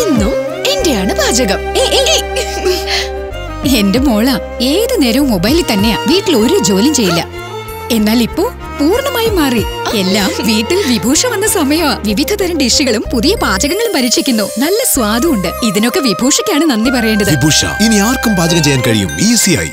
ഇന്നും എന്റെയാണ് പാചകം. എന്റെ മോള ഏത് നേരവും മൊബൈലിൽ തന്നെയാ വീട്ടിൽ ഒരു ജോലിയും ചെയ്യില്ല. എന്നാൽ ഇപ്പോ പൂർണമായും മാറി. എല്ലാം വീട്ടിൽ വിഭൂഷ വന്ന സമയമാ. വിവിധ തരം ഡിഷുകളും പുതിയ പാചകങ്ങളും പരീക്ഷിക്കുന്നു. നല്ല സ്വാദുണ്ട് ഇതിനൊക്കെ വിഭൂഷയ്ക്കാണ് നന്ദി പറയേണ്ടത്. വിഭൂഷ ഇനി ആർക്കും പാചകം ചെയ്യാൻ കഴിയും. ഈസിയായി.